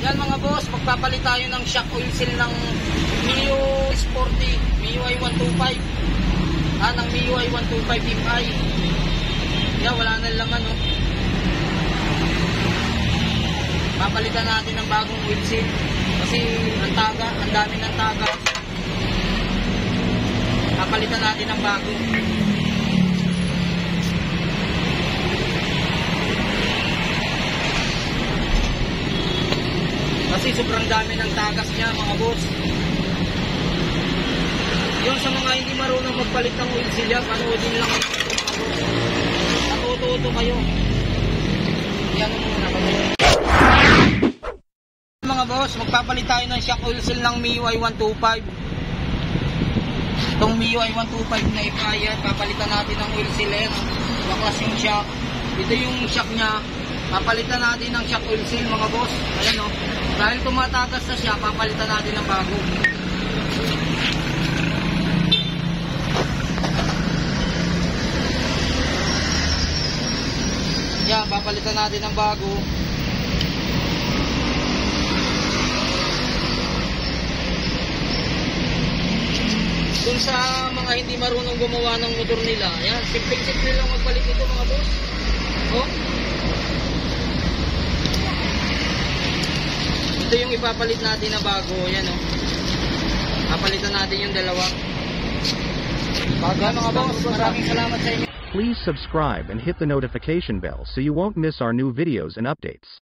Yan mga boss, magpapalit tayo ng shock oil seal ng Mio Sporty, MIUI 125. Ah, ng MIUI 125 MI. Yan, wala na laman, no? Papalitan natin ng bagong oil seal. Kasi ang taga, ang dami ng taga. Papalitan natin ng bago. Kasi sobrang dami ng tagas niya mga boss. Yung sa mga hindi marunong magpalit ng oil seal yan, panoodin lang. Natututo kayo. Yan muna kami. Mga boss, magpapalit tayo ng shock oil seal ng MIUI 125. Itong MIUI 125 na ipayan, papalitan natin ng oil seal yan. Baklas yung shock. Ito yung shock niya. Papalitan natin ng shock oil seal mga boss. Ayan o. Dahil tumatagas na siya, papalitan natin ng bago. Yan, papalitan natin ng bago. Dun sa mga hindi marunong gumawa ng motor nila, yan, simple-simple lang magpalit ito mga boss. Oh. Ito yung ipapalit natin na bago, yan oh. Papalitan natin yung dalawa. Yan mga boss, maraming salamat sa inyo. Please subscribe and hit the notification bell so you won't miss our new videos and updates.